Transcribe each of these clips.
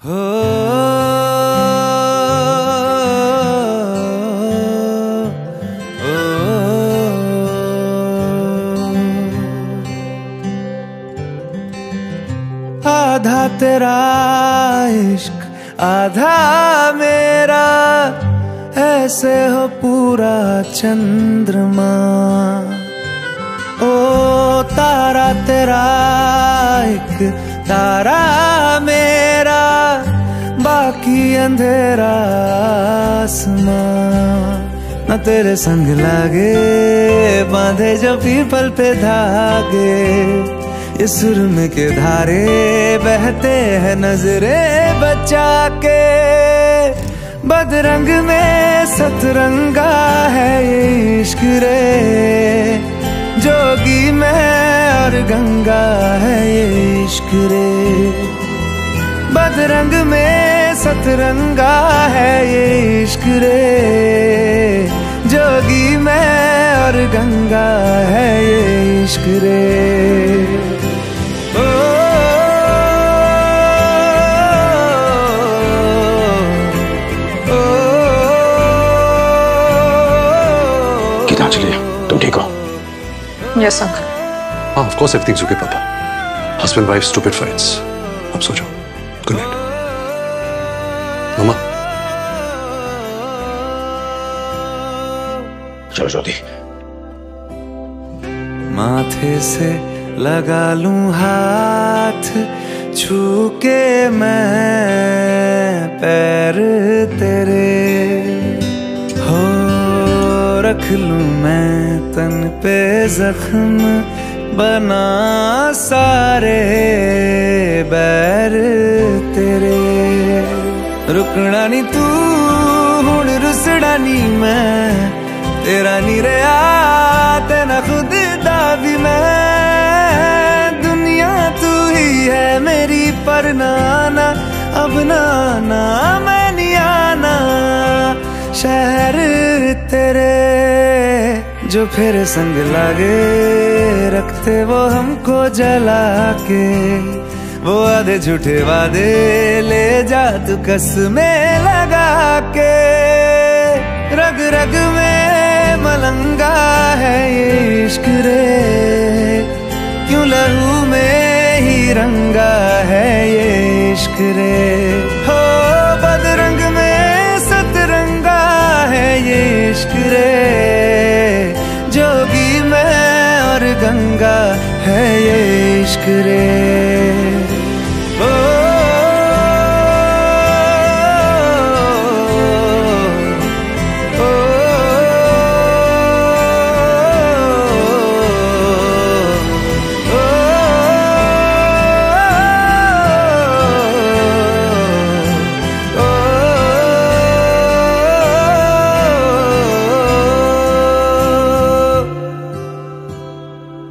आधा तेरा इश्क, आधा मेरा, ऐसे हो पूरा चंद्रमा। ओ तारा तेरा एक तारा मेरा अंधेरा आसमां। न तेरे संग लागे, बांधे जो पीपल पे धागे। इस सुरम के धारे बहते हैं नजरे बचा के बदरंग में सतरंगा है ये इश्क रे। जोगी मैं और गंगा है ये इश्क रे। बदरंग में सतरंगा है ये इश्क रे जोगी मैं और गंगा है ये इश्क रे ओ, ओ, गीतांजलि तुम ठीक हो यस अंकल हाँ of course everything's okay papa husband wife चलो ज्योति। माथे से लगा लूँ हाथ छू के मैं पैर तेरे। हो, रख लूँ मैं तन पे जख्म, बना सारे बैर तेरे। रुकना नी तू हुण रुसड़ा नी मैं तेरा नी रहा तेना खुद दा भी मैं। दुनिया तू ही है मेरी पर नाना अब नाना मैं नहीं आना। शहर तेरे जो फिर संग लागे, रखते वो हमको जला के वो आधे झूठे वादे ले जा तू कस में लगा के। रग रग में मलंगा है ये इश्क रे। क्यों लहू में ही रंगा है ये इश्क रे? हो बदरंग में सतरंगा है ये इश्क रे। जोगी मैं और गंगा है ये इश्क रे।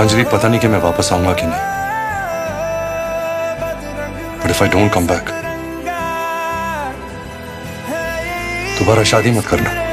गीतांजलि पता नहीं कि मैं वापस आऊँगा कि नहीं। But if I don't come back दोबारा शादी मत करना।